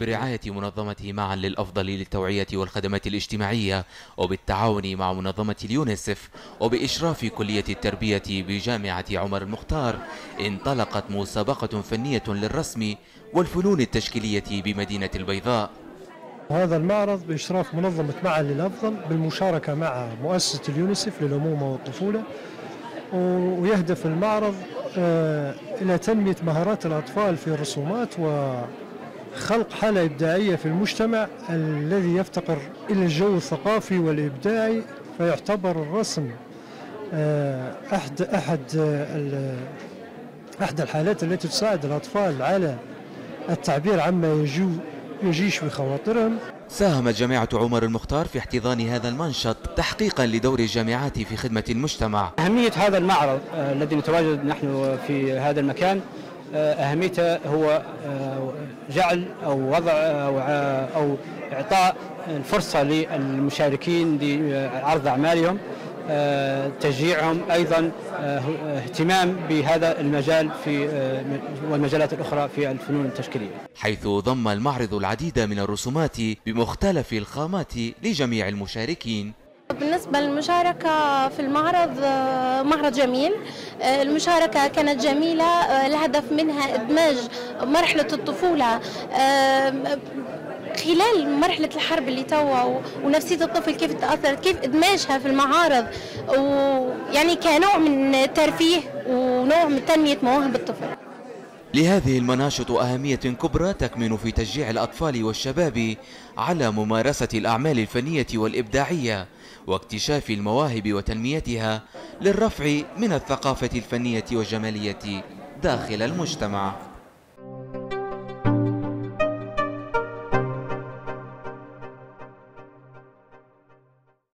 برعاية منظمته معا للأفضل للتوعية والخدمات الاجتماعية وبالتعاون مع منظمة اليونسف وبإشراف كلية التربية بجامعة عمر المختار انطلقت مسابقة فنية للرسم والفنون التشكيلية بمدينة البيضاء. هذا المعرض بإشراف منظمة معا للأفضل بالمشاركة مع مؤسسة اليونسف للأمومة والطفولة ويهدف المعرض آه، إلى تنمية مهارات الأطفال في الرسومات وخلق حالة إبداعية في المجتمع الذي يفتقر إلى الجو الثقافي والإبداعي فيعتبر الرسم آه، أحد أحد أحد الحالات التي تساعد الأطفال على التعبير عما يجو يجيش بخواطرهم. ساهمت جامعة عمر المختار في احتضان هذا المنشط تحقيقا لدور الجامعات في خدمة المجتمع. أهمية هذا المعرض آه، الذي نتواجد نحن في هذا المكان آه، أهميته هو آه، جعل أو وضع أو إعطاء الفرصة للمشاركين لعرض أعمالهم تشجيعهم أيضا آه، اهتمام بهذا المجال في آه، والمجالات الأخرى في الفنون التشكيلية. حيث ضم المعرض العديد من الرسومات بمختلف الخامات لجميع المشاركين. بالنسبة للمشاركة في المعرض آه، معرض جميل. المشاركة كانت جميلة. الهدف منها إدماج مرحلة الطفولة. خلال مرحلة الحرب اللي توا ونفسية الطفل كيف تأثرت كيف إدماجها في المعارض. ويعني كنوع من الترفيه ونوع من تنمية مواهب الطفل. لهذه المناشط أهمية كبرى تكمن في تشجيع الأطفال والشباب على ممارسة الأعمال الفنية والإبداعية واكتشاف المواهب وتنميتها للرفع من الثقافة الفنية والجمالية داخل المجتمع.